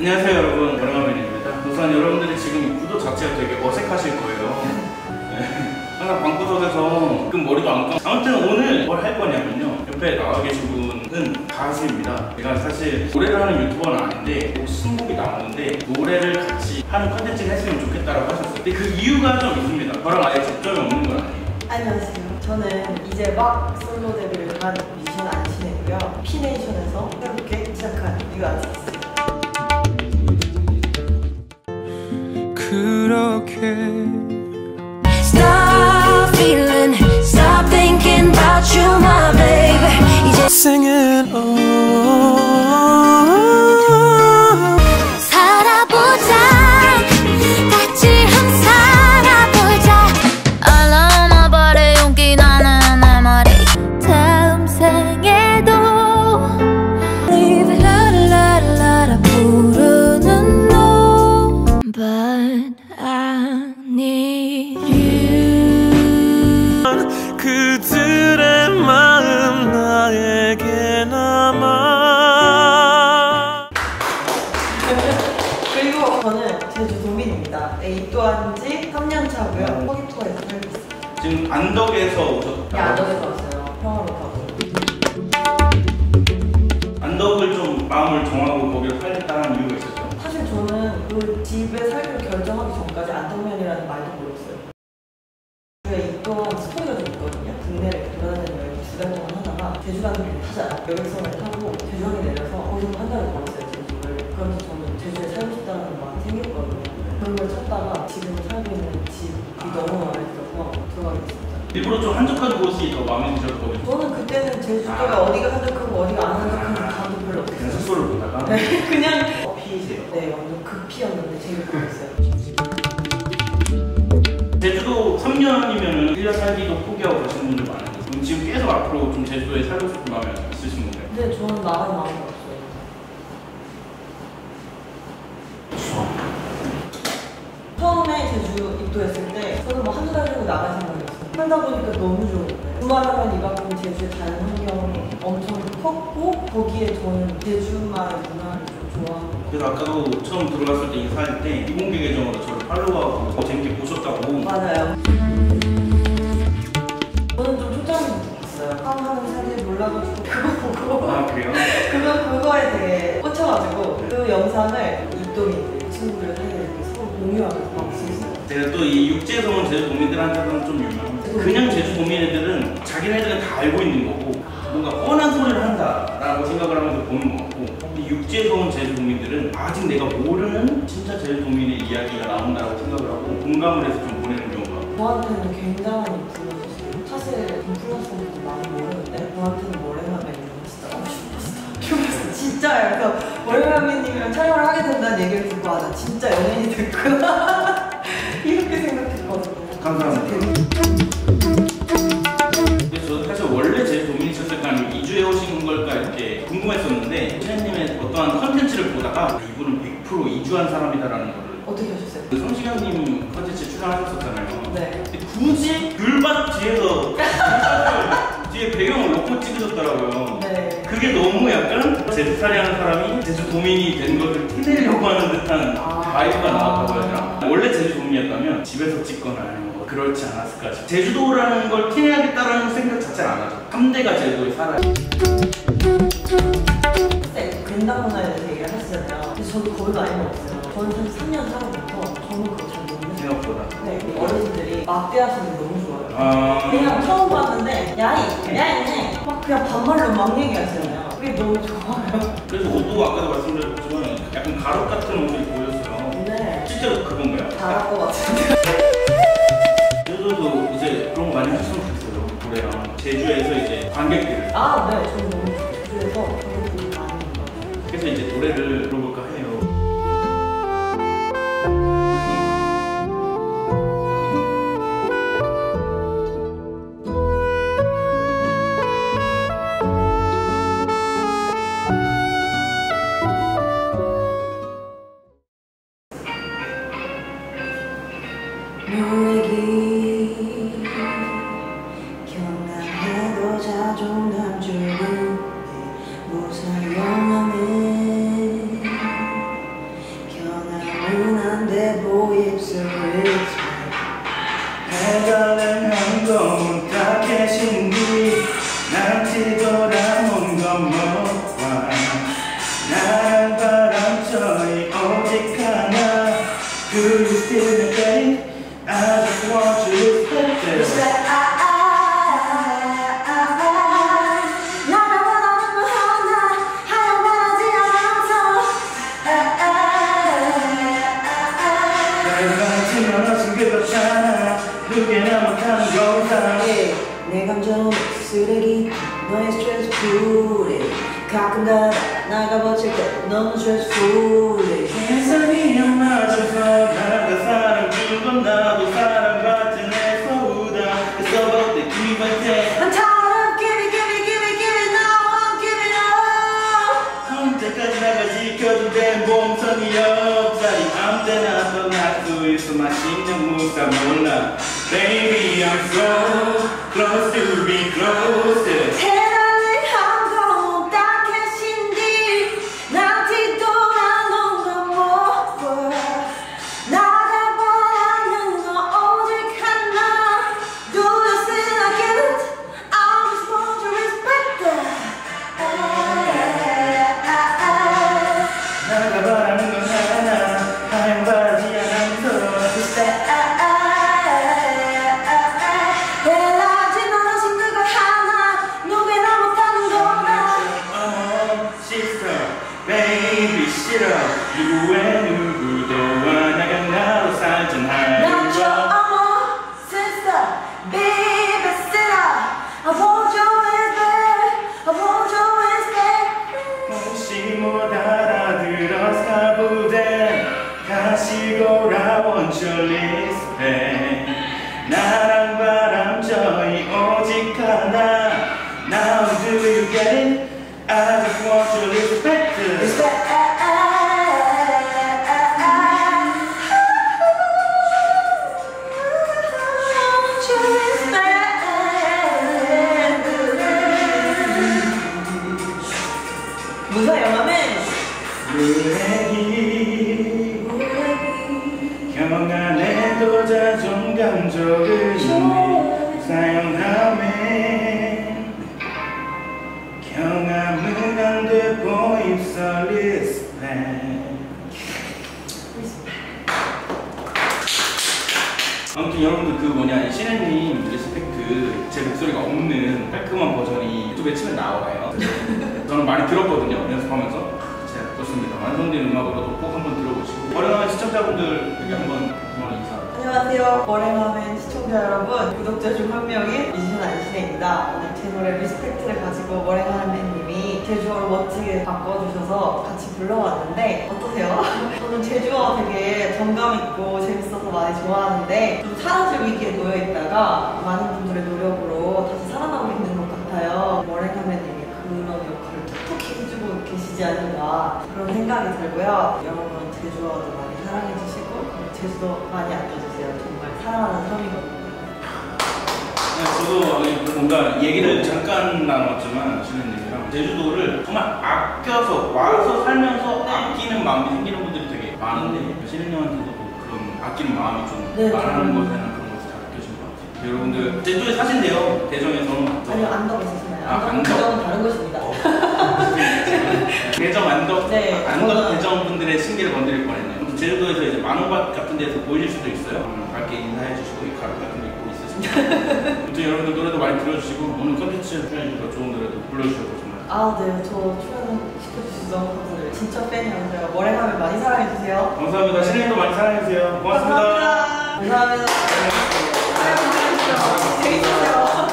안녕하세요 여러분 오랜만입니다 우선 여러분들이 지금 이 구도 자체가 되게 어색하실 거예요 네. 항상 방구석에서 그 머리도 안 감고 아무튼 오늘 뭘 할 거냐면요 옆에 나와 계신 분은 가수입니다 제가 사실 노래를 하는 유튜버는 아닌데 뭐 신곡이 나오는데 노래를 같이 하는 컨텐츠를 했으면 좋겠다라고 하셨어요 근데 그 이유가 좀 있습니다 저랑 아예 접점이 없는 건 아니에요 안녕하세요. 저는 이제 막 솔로 데뷔를 한 뮤지션 안신애고요. 피네이션에서 새롭게 시작한 new artist. care. Stop feeling, stop thinking about you, my baby. You're singing, oh. 안덕에서 오셨다고 야덕에서 왔어요. 평화로하고 안덕을 좀 마음을 정하고 거기를 살겠다는 이유가 있었죠 사실 저는 그 집에 살기로 결정하기 전까지 안동면이라는 말도 몰랐어요. 제가 입도한 스토리가 좀 있거든요. 국내를 돌아다니는 여행 두달 동안 하다가 제주 가는 길 타자. 여객선을 타고 제주항에 내려서 거기서 한 달을 걸었어요, 제주를. 그러면서 저는 제주에 살고 싶다는 마음이 생겼거든요. 그런 걸 찾다가 지금 살고 있는 집이 너무 마음에 들어서 들어가게 됐습니다. 일부러 좀 한적한 곳이 더 마음에 드셨거든요 저는 그때는 제주도가 아. 어디가 한적하고 어디가 안 한적한지 감도 별로 그냥 없어요. 스스로를 보다가 네, 그냥 어, 비세요. 네, 완전 극피였는데 재밌었어요. 제주도 3년이면 1년 살기도 포기하고 가시는 분들 많아요. 그럼 지금 계속 앞으로 좀 제주도에 살고 싶은 마음이 있으신 건가요? 근데 저는 나갈 마음이 없어요. 처음에 제주 입도했을 때 저는 뭐 한두 달 정도 나갈 생각 살다 보니까 너무 좋은 거예요. 주말하면 이만큼 제주의 자연 환경이 엄청 컸고 거기에 저는 제주말 문화를 좀 좋아하고 그래서 아까도 처음 들어갔을 때 인사할 때 이공개 계정으로 저를 팔로우하고 더 재밌게 보셨다고 맞아요. 저는 좀 초점이 있어요. 하는 사실 몰라가지고 그거 보고 아 그래요? 그거 그거에 되게 꽂혀가지고 그 영상을 입동이 친구들 사이에 이렇게 서로 공유하면서 막 쓰시는 제가 또 이 육지에서 온 제주 도민들한테는 좀 유명합니다. 그냥 제주 도민 애들은 자기네들은 다 알고 있는 거고 뭔가 뻔한 소리를 한다라고 생각을 하면서 보는 것 같고 이 육지에서 온 제주 도민들은 아직 내가 모르는 진짜 제주 도민의 이야기가 나온다고 생각을 하고 공감을 해서 좀 보내는 경우가. 저한테는 굉장한 인플루언서세요. 사실 인플루언서들도 많이 모르는데 저한테는 모래마매님은 진짜 너무 슈퍼스타. 진짜요. 그래서 모래마매님이랑 촬영을 하게 된다는 얘기를 듣고 아, 나 진짜 연예인이 됐구나. 이렇게 생각했거든요. 감사합니다. 어떠한 컨텐츠를 보다가 아, 이분은 100% 이주한 사람이다라는 거를 어떻게 하셨어요? 그 성시경님 컨텐츠 출연하셨었잖아요. 네. 근데 굳이 귤밭 뒤에서 뒤에 배경을 놓고 찍으셨더라고요. 네. 그게 너무 약간 제주 살이 하는 사람이 제주 도민이 된 것을 티내려고 하는 듯한 아. vibe가 나왔다고 해야 되나? 원래 제주 도민이었다면 집에서 찍거나 아니면 뭐 그렇지 않았을까 싶어요. 제주도라는 걸 티내야겠다라는 생각 자체를 안 하죠. 3대가 제주도에 살아요. 문화에 대해서 얘기를 하시잖아요. 근데 저도 겁을 많이 먹었어요. 저는 사실 3년 살아부터 저는 그거 잘 모르는 생각보다. 네, 어르신들이 막대하시는 게 너무 좋아요. 아... 그냥 처음 봤는데 야이, 야이네 막 그냥 반말로 막 얘기하시잖아요. 그게 너무 좋아요. 그래서 옷도 아까도 말씀드렸지만 약간 가죽 같은 옷을 보였어요. 네, 실제로 그건가요? 잘할 것 같은데. 제주도도 이제 그런 거 많이 했으면 좋겠어요. 노래랑 제주에서 이제 관객들 아, 네, 저는 너무 제주에서 그래서 이제 노래를 하나 Do you still think I just want you to 어진 그렇잖아 누구나 못하는 거다. 내 감정 쓰레기. 너의 스트레스 풀이 가끔 가다 나가버칠 때 너무 세상이 안 맞아서 나가 사랑 주건 나도 사랑받은 내 서우다 It's about the give and take I'm tired of giving giving giving giving now I'm giving up 언제까지 나가 지켜도 돼 몸선이 옆자리 아무 떠날 수 있어 맛있는 무사 몰라 Baby I'm so close to be close 누구의 누구도 wanna가 나로 살잖아 남자 어머 sister baby sister I want you is there I want you is there 혹시 못 알아들었을까 보대 다시 돌아 want your respect 나랑 바람 저희 오직 하나 Now do you get it? 아무튼 여러분들 그 뭐냐 신애님 Respect 제 목소리가 없는 깔끔한 버전이 유튜브에 치면 나와요. 저는 많이 들었거든요 연습하면서 좋습니다 완성된 음악으로도 꼭 한번 들어보시고 어려운 시청자분들에게 한번 정말 인사 안녕하세요. 머랭하면 시청자 여러분, 구독자 중 한 명인 뮤지션 안신애입니다. 오늘 제 노래 Respect를 가지고 머랭하면님이 제주어로 멋지게 바꿔주셔서 같이 불러왔는데 어떠세요? 저는 제주어 되게 정감 있고 재밌어서 많이 좋아하는데 좀 사라질 위기에 놓여 있다가 많은 분들의 노력으로 다시 살아나고 있는 것 같아요. 머랭하면님이 그런 계시지 않는가 그런 생각이 들고요. 여러분 제주어도 많이 사랑해 주시고 제주도 많이 아껴주세요. 정말 사랑하는 섬이거든요. 네, 저도 뭔가 얘기를 잠깐 나눴지만 신혜님이랑 제주도를 정말 아껴서 와서 살면서 아끼는 마음이 생기는 분들이 되게 많은데 신혜님한테도 뭐 그런 아끼는 마음이 좀 네, 말하는 것에는 그런 것을 잘 아껴진 것 같아요 여러분들 제주도에 사신대요 대전에서 아니요, 안덕 있으시나요? 아, 안덕. 그건 다른 것입니다. 대전 안덕 네, 안덕 저는- 대전 분들의 신기를 건드릴 뻔했네요. 제주도에서 이제 만호밭 같은 데서 보여줄 수도 있어요. 음, 밝게 인사해 주시고 이 가루 같은 거 입고 있으시면. 아무튼 여러분들 노래도 많이 들어주시고 오늘 컨텐츠 출연해주셔서 좋은 노래도 불러주셔서 정말 아, 네. 저 출연 시켜주셔서 너무 감사드려요. 진짜 팬이어서요. 머랭하면 많이 사랑해 주세요. 감사합니다. 신혜님도 많이 사랑해 주세요. 고맙습니다. 감사합니다. 감사합니다. 아, 재밌었어요.